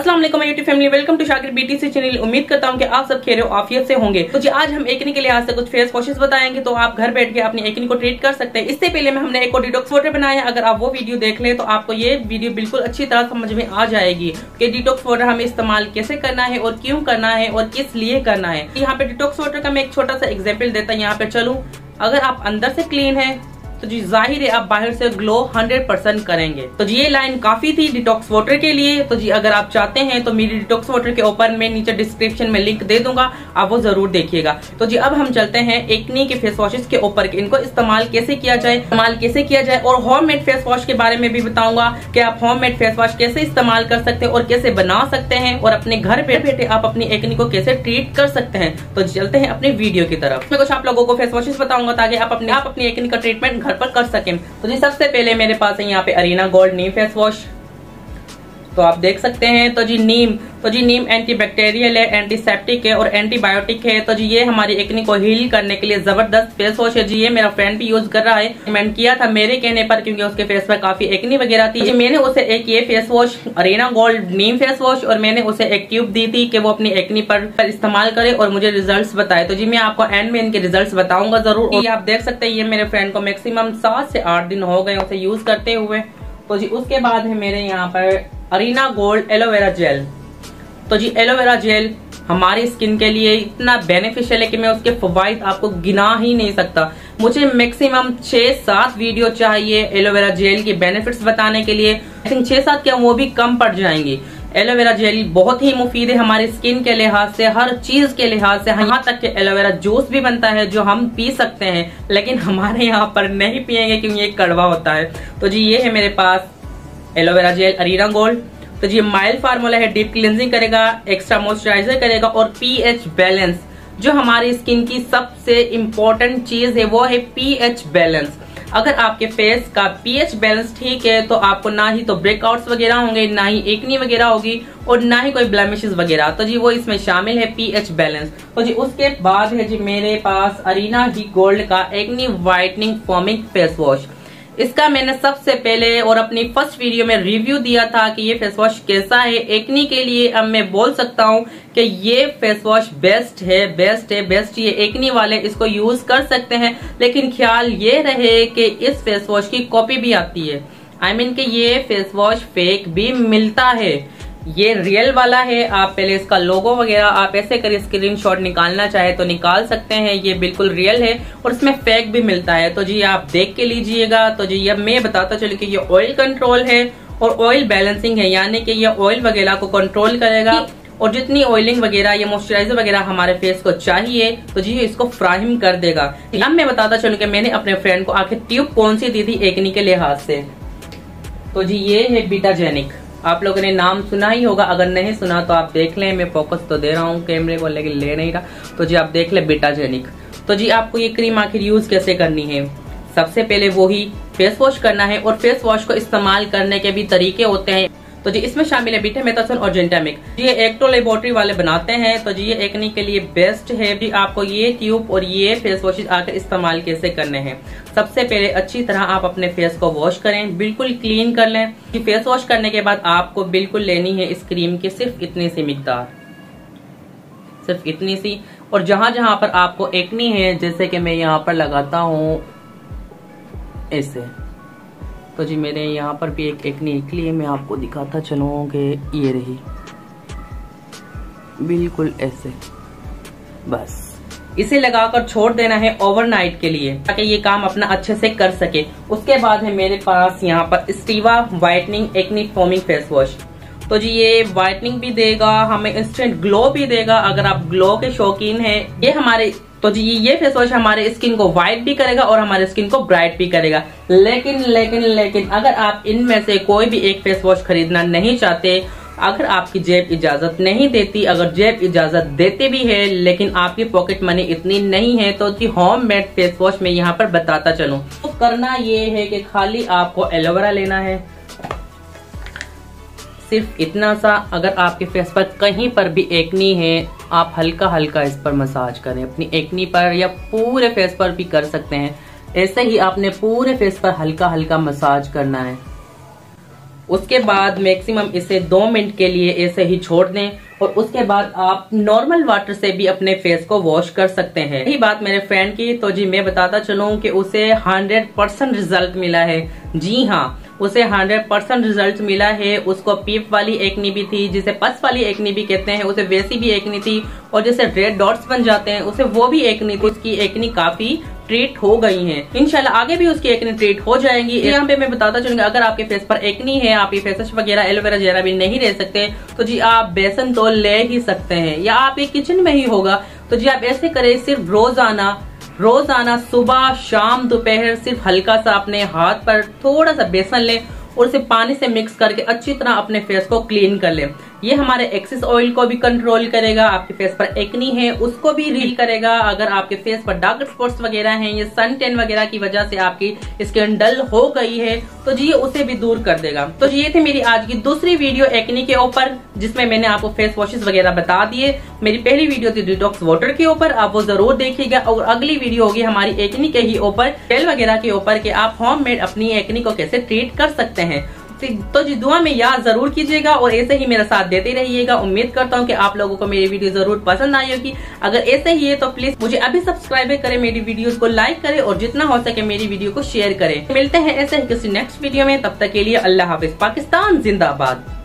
Aslam YouTube family welcome to Shakir BT से channel उम्मीद करता हूँ कि आप सब खेरे आफियत से होंगे। तो जी, आज हम एकनी के लिहाज से कुछ फेस वॉशेस बताएँगे तो आप घर बैठ के अपनी एकनी को ट्रीट कर सकते हैं। इससे पहले में, हमने एक डिटॉक्स वाटर बनाया अगर आप वो वीडियो देख लें तो आपको ये वीडियो बिल्कुल अच्छी तरह समझ में आ जाएगी कि डिटॉक्स वाटर हमें इस्तेमाल कैसे करना है और क्यों करना है और किस लिए करना है। यहाँ पे डिटॉक्स वाटर का मैं एक छोटा सा एग्ज़ाम्पल देता यहाँ पे चलू। अगर आप अंदर से क्लीन है तो जी, ज़ाहिर है आप बाहर से ग्लो 100 परसेंट करेंगे। तो जी, ये लाइन काफ़ी थी डिटॉक्स वाटर के लिए। तो जी, अगर आप चाहते हैं तो मेरी डिटॉक्स वाटर के ऊपर मैं नीचे डिस्क्रिप्शन में लिंक दे दूँगा, आप वो ज़रूर देखिएगा। तो जी, अब हम चलते हैं एकनी के फेस वॉशेस के ऊपर इनको इस्तेमाल कैसे किया जाए, इस्तेमाल कैसे किया जाए, और होम मेड फेस वॉश के बारे में भी बताऊँगा की आप होम मेड फेस वॉश कैसे इस्तेमाल कर सकते हैं और कैसे बना सकते हैं, और अपने घर पे बैठे आप अपनी एकनी को कैसे ट्रीट कर सकते हैं। तो चलते हैं अपने वीडियो की तरफ़। मैं कुछ आप लोगों को फेस वॉशेस बताऊँगा ताकि आप अपने आप अपनी एकनी का ट्रीटमेंट घर पर कर सकें। तो जी, सबसे पहले मेरे पास है यहाँ पे Arena Gold neem face wash तो आप देख सकते हैं तो जी नीम तो जी नीम एंटीबैक्टीरियल है एंटीसेप्टिक है और एंटीबायोटिक है। तो जी ये हमारी एक्नी को हील करने के लिए ज़बरदस्त फेस वॉश है। जी ये मेरा फ्रेंड भी यूज़ कर रहा है। मैंने किया था मेरे कहने पर क्योंकि उसके फेस पर काफ़ी एक्नी वगैरह थी। मैंने उसे एक ये face wash Arena Gold neem face wash और मैंने उसे एक ट्यूब दी थी कि वो अपनी एक्नी पर इस्तेमाल करे और मुझे रिज़ल्ट बताए। तो जी मैं आपको एंड में इनके रिज़ल्ट बताऊँगा ज़रूर। ये आप देख सकते हैं, ये मेरे फ्रेंड को मैक्सिमम सात से आठ दिन हो गए उसे यूज़ करते हुए। तो जी उसके बाद है मेरे यहाँ पर अरीना गोल्ड एलोवेरा जेल। तो जी, एलोवेरा जेल हमारी स्किन के लिए इतना बेनिफिशियल है कि मैं उसके फवाइद आपको गिना ही नहीं सकता। मुझे मैक्सिमम छह सात वीडियो चाहिए एलोवेरा जेल के बेनिफिट्स बताने के लिए। थिंक छह सात क्या, वो भी कम पड़ जाएँगी। एलोवेरा जेल बहुत ही मुफीद है हमारे स्किन के लिहाज से, हर चीज़ के लिहाज से। यहाँ तक के एलोवेरा जूस भी बनता है जो हम पी सकते हैं, लेकिन हमारे यहाँ पर नहीं पियेंगे क्योंकि ये कड़वा होता है। तो जी, ये है मेरे पास। Aloe vera gel Arena Gold. तो ये माइल फार्मूला है डीप क्लिनजिंग करेगा एक्स्ट्रा मॉइस्चराइजर करेगा और पीएच बैलेंस जो हमारी स्किन की सबसे इम्पोर्टेंट चीज़ है, वो है पीएच बैलेंस अगर आपके फेस का पीएच बैलेंस ठीक है तो आपको ना ही तो ब्रेकआउट्स वगैरह होंगे, ना ही एकनी वगैरह होगी और ना ही कोई ब्लेमिशेस वगैरह। तो जी, वो इसमें शामिल है पीएच बैलेंस तो जी, उसके बाद है जी, मेरे पास अरीना ही गोल्ड का एकनी व्हाइटनिंग फॉर्मिंग फेस वॉश इसका मैंने सबसे पहले और अपनी फ़र्स्ट वीडियो में रिव्यू दिया था कि ये फेस वॉश कैसा है। एक्नी के लिए अब मैं बोल सकता हूँ कि ये फेस वॉश बेस्ट है बेस्ट है बेस्ट ये एक्नी वाले इसको यूज़ कर सकते हैं। लेकिन ख्याल ये रहे कि इस फेस वॉश की कॉपी भी आती है। आई I मीन mean कि ये फेस वॉश फेक भी मिलता है। ये रियल वाला है। आप पहले इसका लोगो वगैरह, आप ऐसे कर स्क्रीन शॉट निकालना चाहे तो निकाल सकते हैं। ये बिल्कुल रियल है और इसमें फेक भी मिलता है। तो जी, आप देख के लीजिएगा। तो जी, अब मैं बताता चलू कि ये ऑयल कंट्रोल है और ऑयल बैलेंसिंग है। यानी कि ये ऑयल वगैरह को कंट्रोल करेगा और जितनी ऑयलिंग वगैरह, या मॉइस्चराइजर वगैरह हमारे फेस को चाहिए तो जी इसको फ्राहिम कर देगा। अब मैं बताता चलू कि मैंने अपने फ्रेंड को आखिर ट्यूब कौन सी दी थी? एकनी के लिहाज से। तो जी, ये है बीटाजेनिक आप लोगों ने नाम सुना ही होगा, अगर नहीं सुना तो आप देख लें, मैं फोकस तो दे रहा हूँ कैमरे को, लेकिन ले नहीं रहा। तो जी, आप देख लें बिटाजेनिक तो जी, आपको ये क्रीम आखिर यूज़ कैसे करनी है? सबसे पहले वो ही फेस वॉश करना है, और फेस वॉश को इस्तेमाल करने के भी तरीके होते हैं। तो जी, इसमें शामिल है बीटामेथासोन और जेंटामिक। ये एक्टो लेबोरेटरी वाले बनाते हैं तो जी, ये एकनी के लिए बेस्ट है। भी आपको ये ट्यूब और ये फेस वॉश आकर इस्तेमाल कैसे करने हैं? सबसे पहले अच्छी तरह आप अपने फेस को वॉश करें, बिल्कुल क्लीन कर लें। फेस वॉश करने के बाद आपको बिल्कुल लेनी है इस क्रीम की सिर्फ़ इतनी सी मिकदार। सिर्फ़ इतनी सी। और जहाँ जहाँ पर आपको एकनी है, जैसे कि मैं यहाँ पर लगाता हूँ, ऐसे। तो जी मेरे यहाँ पर भी एक एक निकली है, मैं आपको दिखाता चलूँ कि ये रही। बिल्कुल ऐसे। बस। इसे लगाकर छोड़ देना है ओवरनाइट के लिए, ताकि ये काम अपना अच्छे से कर सके। उसके बाद है मेरे पास यहाँ पर stevia whitening acne foaming face wash तो जी ये व्हाइटनिंग भी देगा, हमें इंस्टेंट ग्लो भी देगा। अगर आप ग्लो के शौकीन हैं, ये हमारे तो जी, ये फेस वॉश हमारे स्किन को व्हाइट भी करेगा और हमारे स्किन को ब्राइट भी करेगा। लेकिन लेकिन लेकिन अगर आप इनमें से कोई भी एक फेस वॉश खरीदना नहीं चाहते, अगर आपकी जेब इजाज़त नहीं देती, अगर जेब इजाज़त देते भी है, लेकिन आपकी पॉकेट मनी इतनी नहीं है तो होम मेड फेस वॉश में यहाँ पर बताता चलूँ। तो करना ये है कि खाली आपको एलोवेरा लेना है। सिर्फ़ इतना सा, अगर आपके फेस पर कहीं पर भी एकनी है आप हल्का हल्का इस पर मसाज करें, अपनी एकनी पर या पूरे फेस पर भी कर सकते हैं। ऐसे ही आपने पूरे फेस पर हल्का हल्का मसाज करना है। उसके बाद मैक्सिमम इसे दो मिनट के लिए ऐसे ही छोड़ दें और उसके बाद आप नॉर्मल वाटर से भी अपने फेस को वॉश कर सकते हैं। यही बात मेरे फ्रेंड की तो जी मैं बताता चलूँ कि उसे हंड्रेड परसेंट रिज़ल्ट मिला है। जी हाँ उसे 100 परसेंट रिज़ल्ट मिला है। उसको पीप वाली एकनी भी थी जिसे पस वाली एकनी भी कहते हैं उसे वैसी भी एकनी थी और जैसे रेड डॉट्स बन जाते हैं उसे वो भी एकनी थी। उसकी एकनी काफ़ी ट्रीट हो गई हैं। इनशाला आगे भी उसकी एकनी ट्रीट हो जाएँगी। यहाँ पे मैं बताता चलूँगा अगर आपके फेस पर एकनी है आप ये फेस वगैरह एलोवेरा वगैरह भी नहीं ले सकते तो जी आप बेसन तो ले ही सकते हैं या आप एक किचन में ही होगा। तो जी आप ऐसे करें सिर्फ़ रोज़ाना रोज़ाना सुबह, शाम, दोपहर सिर्फ़ हल्का सा अपने हाथ पर थोड़ा सा बेसन लें और उसे पानी से मिक्स करके अच्छी तरह अपने फेस को क्लीन कर लें। ये हमारे एक्सिस ऑयल को भी कंट्रोल करेगा, आपके फेस पर एक्नी है, उसको भी रील करेगा। अगर आपके फेस पर डार्क स्पॉट्स वगैरह हैं, ये सन टेन वगैरह की वजह से आपकी स्किन डल हो गई है तो जी ये उसे भी दूर कर देगा। तो ये थी मेरी आज की दूसरी वीडियो एक्नी के ऊपर, जिसमें मैंने आपको फेस वॉशेस वगैरह बता दिए। मेरी पहली वीडियो थी डिटॉक्स वाटर के ऊपर, आप वो ज़रूर देखिएगा। और अगली वीडियो होगी हमारी एक्नी के ही ऊपर तेल वगैरह के ऊपर के आप होम मेड अपनी एक्नी को कैसे ट्रीट कर सकते हैं। तो जी दुआ में याद ज़रूर कीजिएगा और ऐसे ही मेरा साथ देते रहिएगा। उम्मीद करता हूँ कि आप लोगों को मेरी वीडियो ज़रूर पसंद आई होगी। अगर ऐसे ही है तो प्लीज़ मुझे अभी सब्सक्राइब करें, मेरी वीडियोस को लाइक करें और जितना हो सके मेरी वीडियो को शेयर करें। मिलते हैं ऐसे ही किसी नेक्स्ट वीडियो में। तब तक के लिए अल्लाह हाफिज। पाकिस्तान जिंदाबाद।